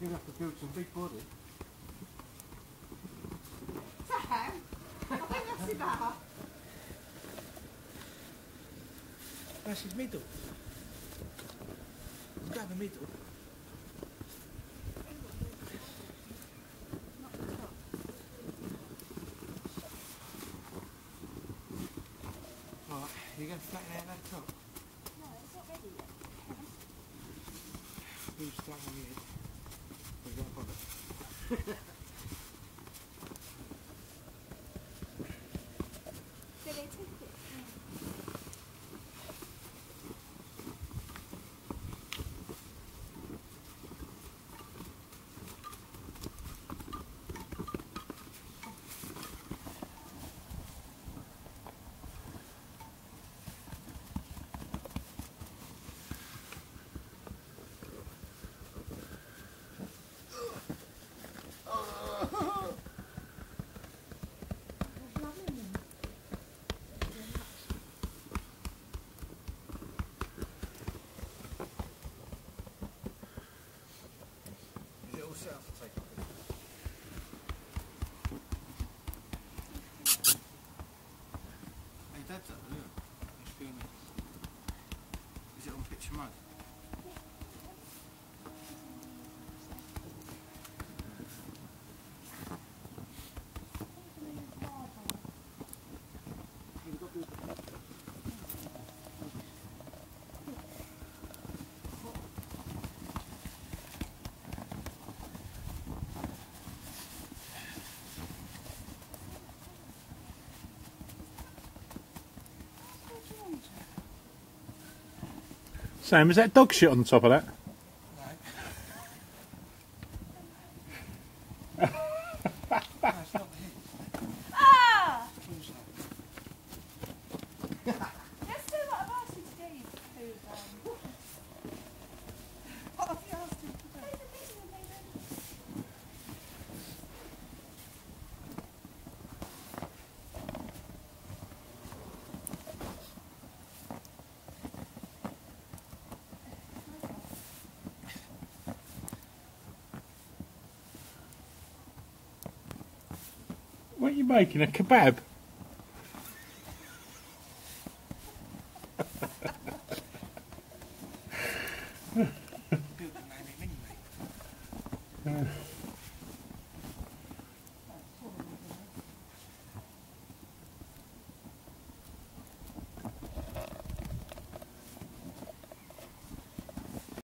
You'll have to build some big body. Sam, I think that's enough. That's his middle. Go the middle. Right, you're going to flatten out that top. No, it's not ready yet. Who's starting on Ha ha ha. Teta, ja. Ne? Ich spiele mit. Ist ja auch ein Pitch Mud. Sam, is that dog shit on the top of that? No. Ah! What are you making? A kebab? Built